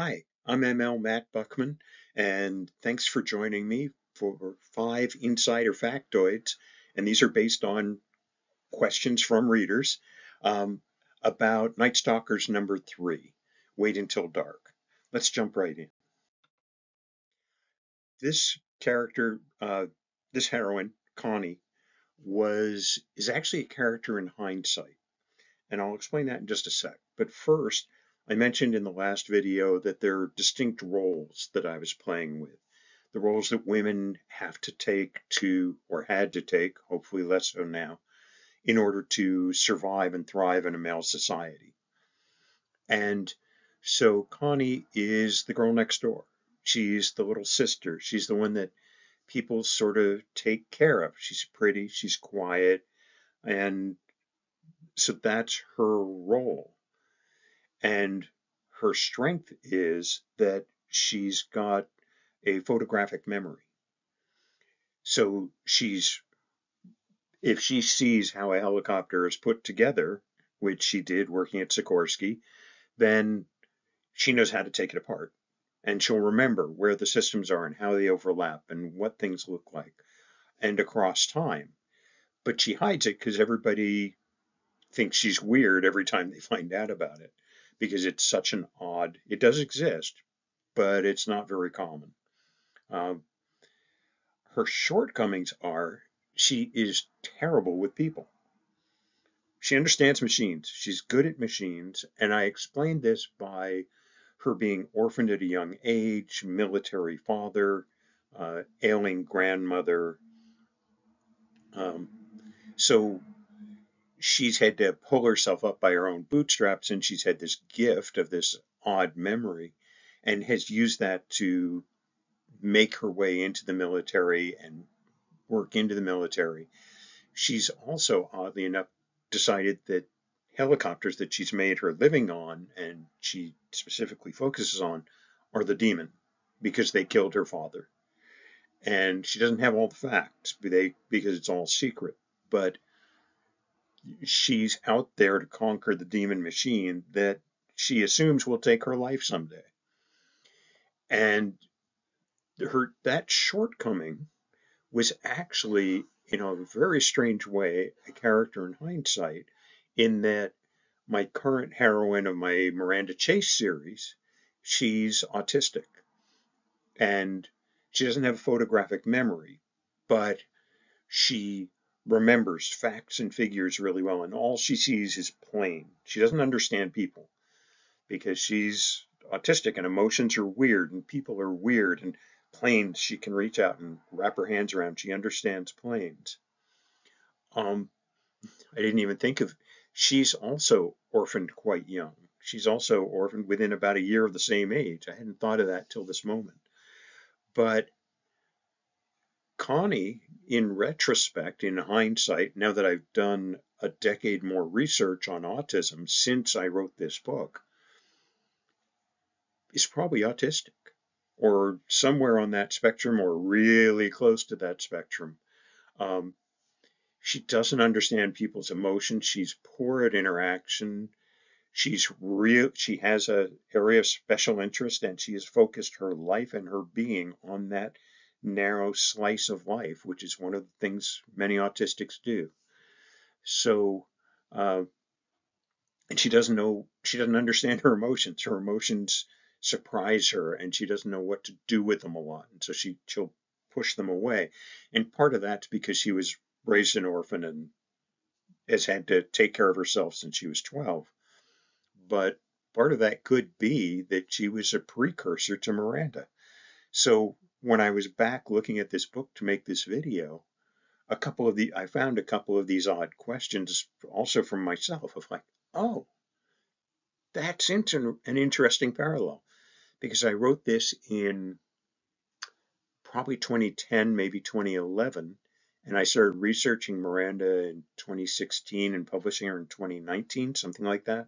Hi, I'm ML Matt Buchman, and thanks for joining me for five insider factoids. And these are based on questions from readers um, about Night Stalkers number three Wait Until Dark. Let's jump right in. This character, uh, this heroine, Connie, was is actually a character in hindsight. And I'll explain that in just a sec. But first, I mentioned in the last video that there are distinct roles that I was playing with. The roles that women have to take to, or had to take, hopefully less so now, in order to survive and thrive in a male society. And so Connie is the girl next door. She's the little sister. She's the one that people sort of take care of. She's pretty, she's quiet, and so that's her role. And her strength is that she's got a photographic memory. So she's, if she sees how a helicopter is put together, which she did working at Sikorsky, then she knows how to take it apart. And she'll remember where the systems are and how they overlap and what things look like and across time. But she hides it because everybody thinks she's weird every time they find out about it because it's such an odd, it does exist, but it's not very common. Uh, her shortcomings are she is terrible with people. She understands machines. She's good at machines. And I explained this by her being orphaned at a young age, military father, uh, ailing grandmother. Um, so she's had to pull herself up by her own bootstraps and she's had this gift of this odd memory and has used that to make her way into the military and work into the military. She's also, oddly enough, decided that helicopters that she's made her living on and she specifically focuses on are the demon because they killed her father. And she doesn't have all the facts because it's all secret. But she's out there to conquer the demon machine that she assumes will take her life someday. And her that shortcoming was actually, in a very strange way, a character in hindsight, in that my current heroine of my Miranda Chase series, she's autistic. And she doesn't have a photographic memory, but she remembers facts and figures really well, and all she sees is plain. She doesn't understand people because she's autistic and emotions are weird and people are weird and planes she can reach out and wrap her hands around. She understands planes. Um, I didn't even think of. She's also orphaned quite young. She's also orphaned within about a year of the same age. I hadn't thought of that till this moment. But Connie, in retrospect, in hindsight, now that I've done a decade more research on autism since I wrote this book, is probably autistic or somewhere on that spectrum or really close to that spectrum. Um, she doesn't understand people's emotions. She's poor at interaction. She's real. She has a area of special interest, and she has focused her life and her being on that narrow slice of life, which is one of the things many autistics do. So, uh, and she doesn't know, she doesn't understand her emotions. Her emotions surprise her, and she doesn't know what to do with them a lot. And so she she'll push them away. And part of that's because she was raised an orphan and has had to take care of herself since she was 12. But part of that could be that she was a precursor to Miranda. So when I was back looking at this book to make this video, a couple of the I found a couple of these odd questions also from myself of like, oh, that's inter- an interesting parallel because I wrote this in probably 2010, maybe 2011, and I started researching Miranda in 2016 and publishing her in 2019, something like that.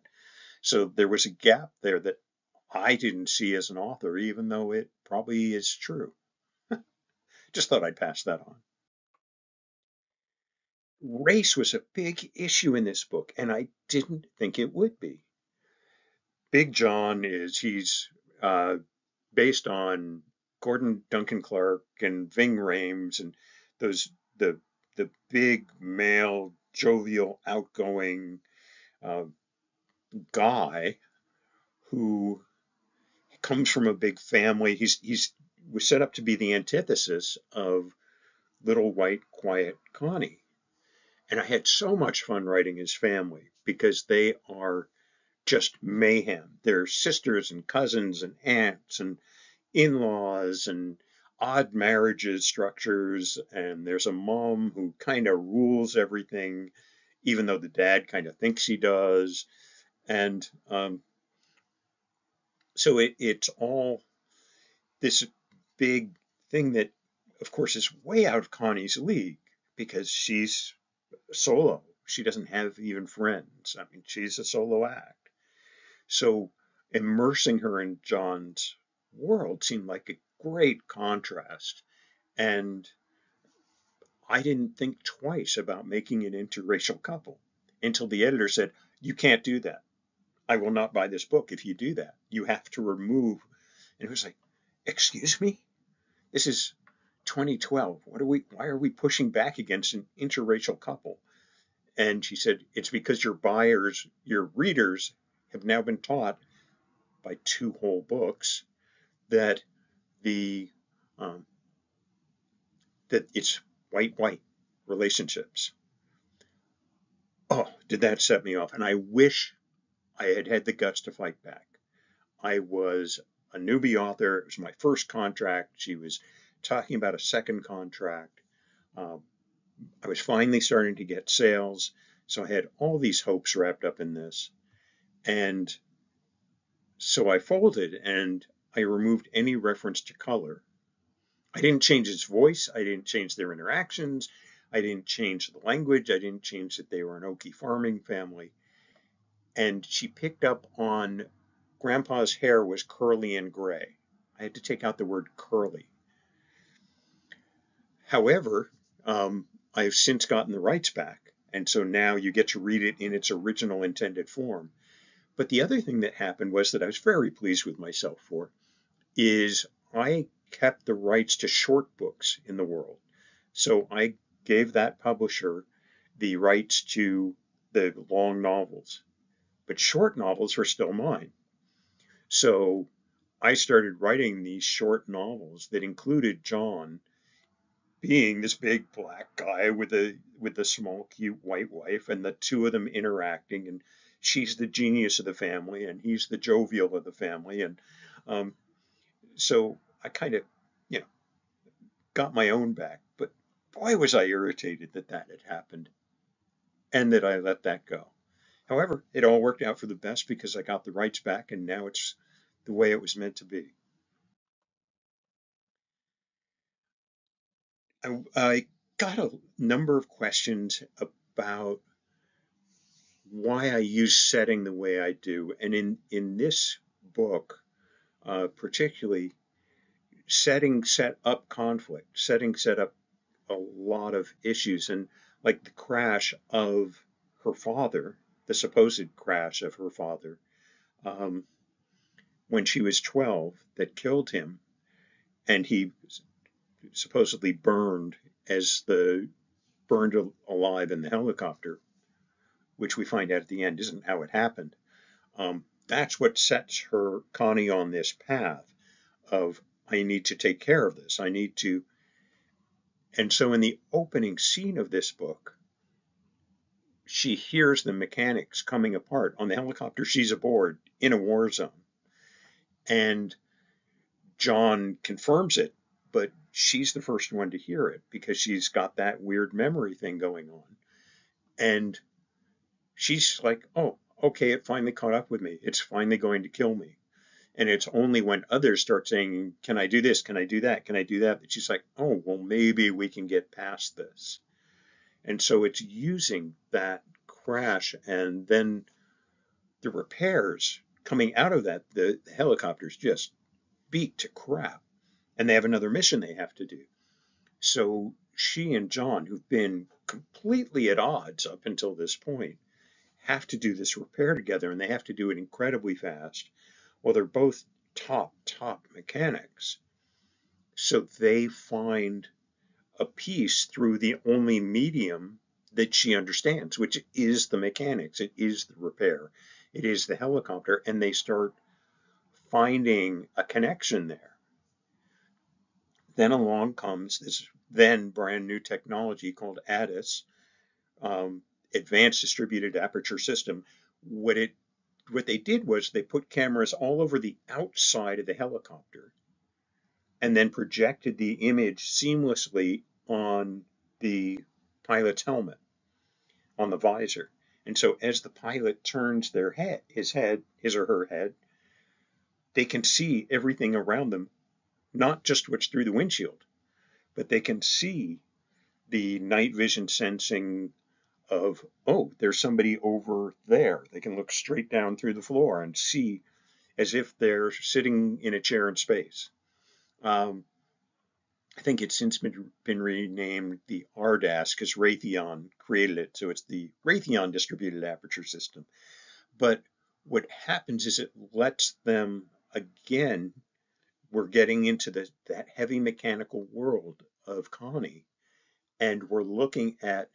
So there was a gap there that I didn't see as an author, even though it probably is true. Just thought I'd pass that on. Race was a big issue in this book, and I didn't think it would be. Big John is, he's uh, based on Gordon Duncan Clark and Ving Rhames and those the the big male, jovial, outgoing uh, guy who comes from a big family. He's he's was set up to be the antithesis of little white quiet Connie. And I had so much fun writing his family because they are just mayhem. They're sisters and cousins and aunts and in-laws and odd marriages structures and there's a mom who kind of rules everything even though the dad kind of thinks he does and um, so it, it's all this big thing that of course is way out of connie's league because she's solo she doesn't have even friends i mean she's a solo act so immersing her in john's world seemed like a great contrast. And I didn't think twice about making an interracial couple until the editor said, You can't do that. I will not buy this book if you do that. You have to remove. And it was like, Excuse me? This is 2012. What are we why are we pushing back against an interracial couple? And she said, It's because your buyers, your readers have now been taught by two whole books that the um, that it's white white relationships. Oh, did that set me off? And I wish I had had the guts to fight back. I was a newbie author. It was my first contract. She was talking about a second contract. Um, I was finally starting to get sales. So I had all these hopes wrapped up in this. And so I folded and I removed any reference to color. I didn't change its voice. I didn't change their interactions. I didn't change the language. I didn't change that they were an Okie farming family. And she picked up on Grandpa's hair was curly and gray. I had to take out the word curly. However, um, I've since gotten the rights back. And so now you get to read it in its original intended form. But the other thing that happened was that I was very pleased with myself for is I kept the rights to short books in the world. So I gave that publisher the rights to the long novels, but short novels are still mine. So I started writing these short novels that included John being this big black guy with a with a small cute white wife and the two of them interacting and she's the genius of the family and he's the jovial of the family and um, so I kind of you know got my own back. But boy was I irritated that that had happened and that I let that go however it all worked out for the best because I got the rights back and now it's the way it was meant to be I, I got a number of questions about why I use setting the way I do. And in, in this book, uh, particularly, setting set up conflict, setting set up a lot of issues. And like the crash of her father, the supposed crash of her father, um, when she was 12, that killed him. And he supposedly burned as the burned alive in the helicopter which we find out at the end isn't how it happened. Um, that's what sets her, Connie, on this path of I need to take care of this. I need to. And so in the opening scene of this book, she hears the mechanics coming apart on the helicopter she's aboard in a war zone. And John confirms it, but she's the first one to hear it because she's got that weird memory thing going on. And she's like, oh, okay, it finally caught up with me. It's finally going to kill me. And it's only when others start saying, can I do this? Can I do that? Can I do that? That she's like, oh, well, maybe we can get past this. And so it's using that crash and then the repairs coming out of that, the, helicopters just beat to crap. And they have another mission they have to do. So she and John, who've been completely at odds up until this point, have to do this repair together and they have to do it incredibly fast. Well, they're both top top mechanics. So they find a piece through the only medium that she understands, which is the mechanics, it is the repair, it is the helicopter, and they start finding a connection there. Then along comes this then brand new technology called ADIS, um, Advanced Distributed Aperture System. What it what they did was they put cameras all over the outside of the helicopter and then projected the image seamlessly on the pilot's helmet, on the visor. And so as the pilot turns their head, his head, his or her head, they can see everything around them, not just what's through the windshield, but they can see the night vision sensing of, oh, there's somebody over there. They can look straight down through the floor and see as if they're sitting in a chair in space. Um, I think it's since been, been renamed the RDAS because Raytheon created it. So it's the Raytheon distributed aperture system. But what happens is it lets them again, we're getting into the, that heavy mechanical world of Connie, and we're looking at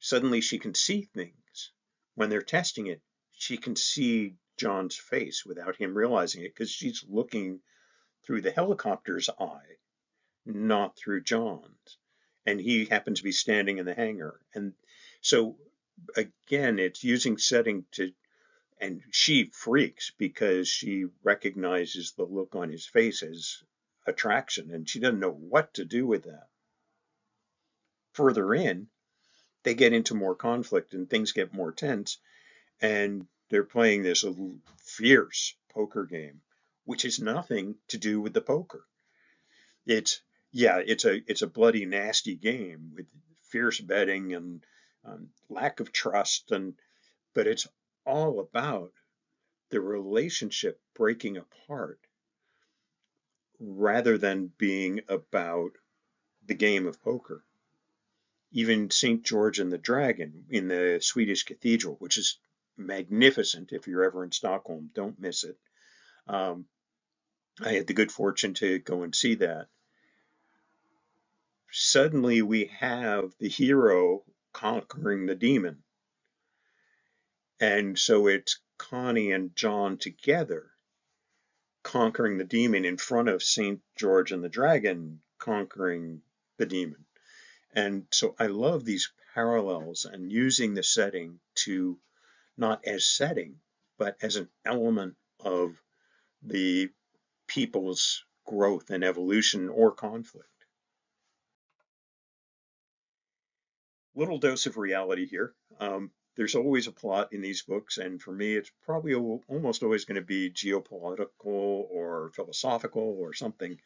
suddenly she can see things. When they're testing it, she can see John's face without him realizing it because she's looking through the helicopter's eye, not through John's. And he happens to be standing in the hangar. And so, again, it's using setting to and she freaks because she recognizes the look on his face as attraction and she doesn't know what to do with that. Further in, they get into more conflict and things get more tense and they're playing this fierce poker game which has nothing to do with the poker it's yeah it's a it's a bloody nasty game with fierce betting and um, lack of trust and but it's all about the relationship breaking apart rather than being about the game of poker. Even St. George and the Dragon in the Swedish cathedral, which is magnificent if you're ever in Stockholm, don't miss it. Um, I had the good fortune to go and see that. Suddenly we have the hero conquering the demon and so it's Connie and John together conquering the demon in front of St. George and the Dragon conquering the demon. And so I love these parallels and using the setting to not as setting, but as an element of the people's growth and evolution or conflict. Little dose of reality here. Um, there's always a plot in these books, and for me, it's probably almost always going to be geopolitical or philosophical or something.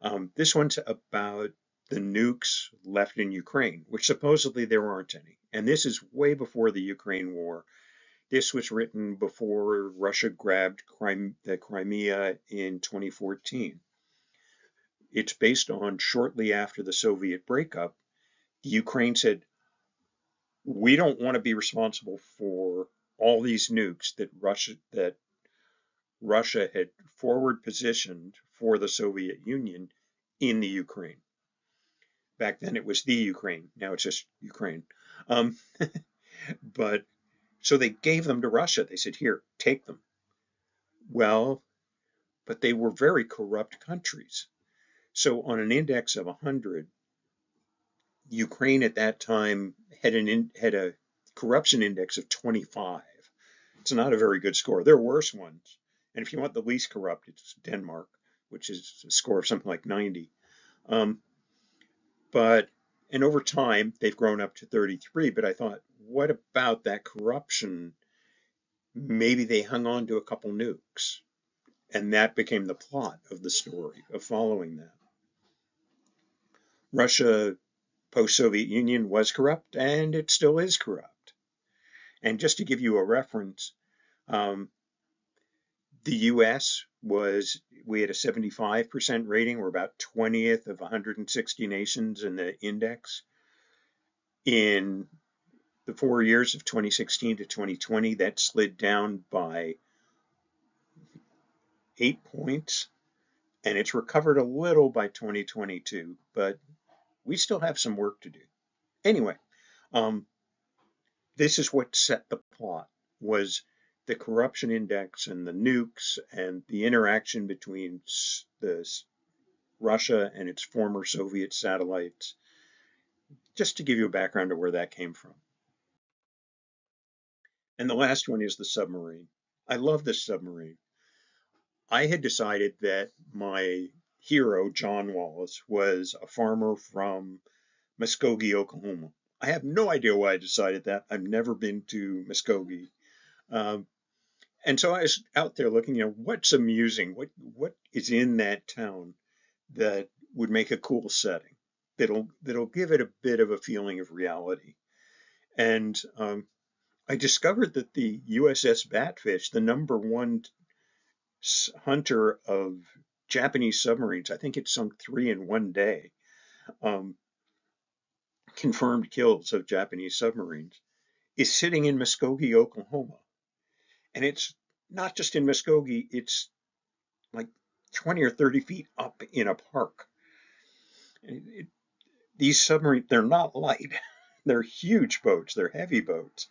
Um, this one's about the nukes left in Ukraine, which supposedly there aren't any. And this is way before the Ukraine war. This was written before Russia grabbed Crime, the Crimea in 2014. It's based on shortly after the Soviet breakup, Ukraine said, we don't want to be responsible for all these nukes that Russia that Russia had forward positioned for the Soviet Union in the Ukraine. Back then it was the Ukraine. Now it's just Ukraine. Um, but so they gave them to Russia. They said, here, take them. Well, but they were very corrupt countries. So on an index of 100, Ukraine at that time had an in, had a corruption index of 25. It's not a very good score. There are worse ones. And if you want the least corrupt, it's Denmark, which is a score of something like 90. Um, but and over time they've grown up to 33. But I thought, what about that corruption? Maybe they hung on to a couple nukes, and that became the plot of the story of following that. Russia post-Soviet Union was corrupt and it still is corrupt. And just to give you a reference, um, the U.S. was we had a 75% rating. We're about 20th of 160 nations in the index. In the four years of 2016 to 2020, that slid down by eight points, and it's recovered a little by 2022, but we still have some work to do. Anyway, um, this is what set the plot was the corruption index and the nukes and the interaction between the Russia and its former Soviet satellites. Just to give you a background of where that came from. And the last one is the submarine. I love this submarine. I had decided that my hero, John Wallace, was a farmer from Muskogee, Oklahoma. I have no idea why I decided that. I've never been to Muskogee. Um, and so I was out there looking, you know, what's amusing? What what is in that town that would make a cool setting that'll that'll give it a bit of a feeling of reality. And um, I discovered that the USS Batfish, the number one hunter of Japanese submarines, I think it sunk three in one day, um, confirmed kills of Japanese submarines, is sitting in Muskogee, Oklahoma. And it's not just in Muskogee, it's like 20 or 30 feet up in a park. It, it, these submarines, they're not light. they're huge boats, they're heavy boats.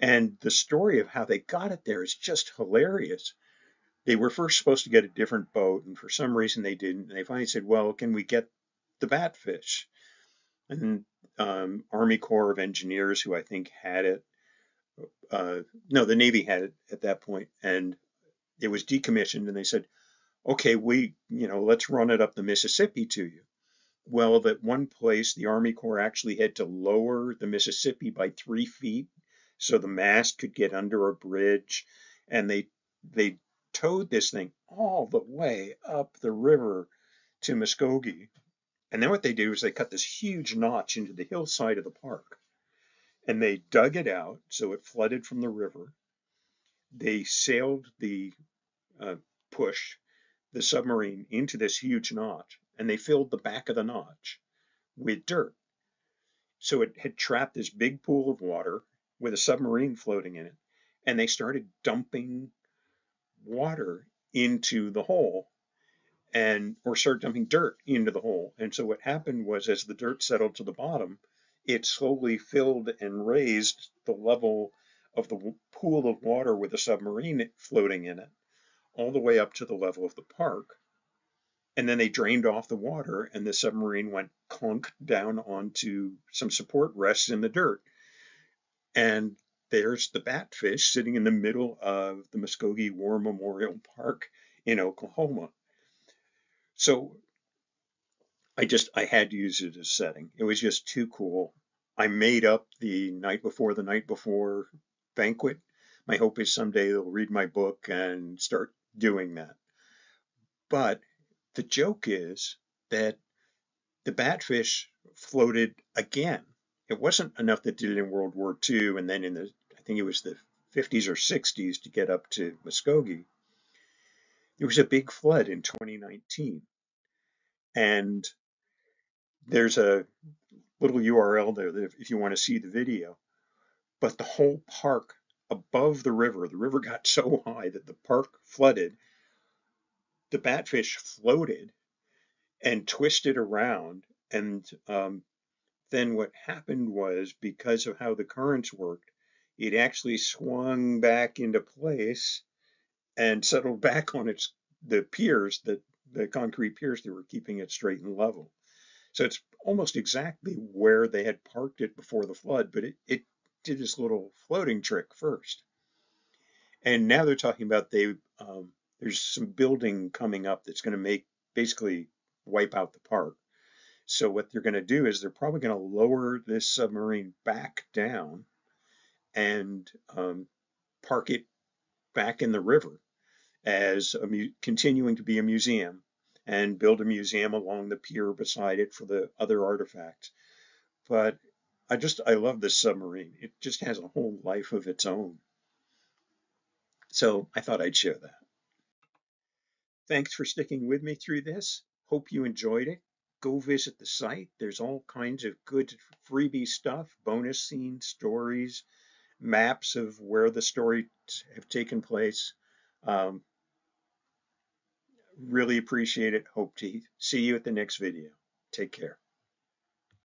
And the story of how they got it there is just hilarious. They were first supposed to get a different boat, and for some reason they didn't. And they finally said, Well, can we get the Batfish? And um, Army Corps of Engineers, who I think had it, uh, no, the Navy had it at that point, and it was decommissioned. And they said, okay, we, you know, let's run it up the Mississippi to you. Well, at one place, the Army Corps actually had to lower the Mississippi by three feet so the mast could get under a bridge, and they they towed this thing all the way up the river to Muskogee. And then what they did was they cut this huge notch into the hillside of the park, and they dug it out so it flooded from the river. They sailed the uh, push the submarine into this huge notch and they filled the back of the notch with dirt. So it had trapped this big pool of water with a submarine floating in it. And they started dumping water into the hole and or started dumping dirt into the hole. And so what happened was as the dirt settled to the bottom, it slowly filled and raised the level of the pool of water with a submarine floating in it all the way up to the level of the park. And then they drained off the water, and the submarine went clunk down onto some support rests in the dirt. And there's the batfish sitting in the middle of the Muskogee War Memorial Park in Oklahoma. So I just I had to use it as setting. It was just too cool. I made up the night before the night before banquet. My hope is someday they'll read my book and start doing that. But the joke is that the batfish floated again. It wasn't enough that did it in World War II and then in the, I think it was the 50s or 60s to get up to Muskogee. There was a big flood in 2019. And there's a little URL there if you want to see the video. But the whole park above the river. The river got so high that the park flooded. The batfish floated and twisted around. And um, then what happened was because of how the currents worked, it actually swung back into place and settled back on its the piers that the concrete piers that were keeping it straight and level. So it's almost exactly where they had parked it before the flood, but it, it did this little floating trick first. And now they're talking about they um, there's some building coming up that's going to make basically wipe out the park. So what they're going to do is they're probably going to lower this submarine back down and um, park it back in the river as continuing to be a museum and build a museum along the pier beside it for the other artifacts. But I just I love this submarine. It just has a whole life of its own. So I thought I'd share that. Thanks for sticking with me through this. Hope you enjoyed it. Go visit the site. There's all kinds of good freebie stuff, bonus scenes, stories, maps of where the stories have taken place. Um, Really appreciate it. Hope to see you at the next video. Take care.